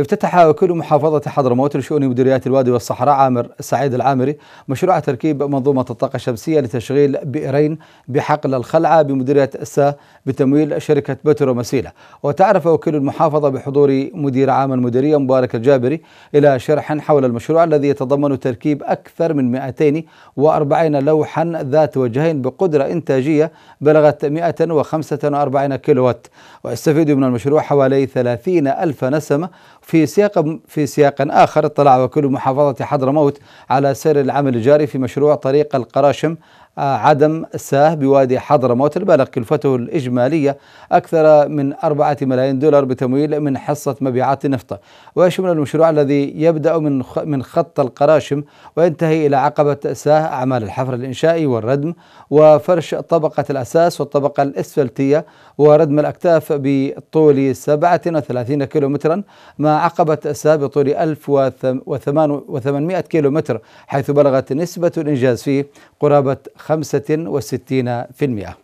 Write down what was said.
افتتح وكيل محافظة حضرموت لشؤون مديريات الوادي والصحراء عامر سعيد العامري مشروع تركيب منظومة الطاقة الشمسية لتشغيل بئرين بحقل الخلعة بمديرية السا بتمويل شركة بترو مسيلة. وتعرف وكيل المحافظة بحضور مدير عام المديرية مبارك الجابري إلى شرح حول المشروع الذي يتضمن تركيب أكثر من 240 لوحا ذات وجهين بقدرة إنتاجية بلغت 145 كيلووات. ويستفيد من المشروع حوالي 30 ألف نسمة في سياق في سياق آخر اطلع وكيل محافظة حضرموت على سير العمل الجاري في مشروع طريق القراشم عدم ساه بوادي حضرموت البالغ كلفته الإجمالية أكثر من أربعة ملايين دولار بتمويل من حصة مبيعات النفط ويشمل المشروع الذي يبدأ من من خط القراشم وينتهي إلى عقبة ساه أعمال الحفر الإنشائي والردم وفرش طبقة الأساس والطبقة الإسفلتية وردم الأكتاف بطول 37 كيلومترا مع عقبة ساه بطول 1800 كيلومتر حيث بلغت نسبة الإنجاز فيه قرابة 65%